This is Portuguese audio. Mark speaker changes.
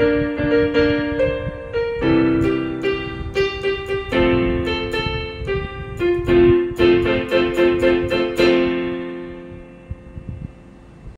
Speaker 1: Música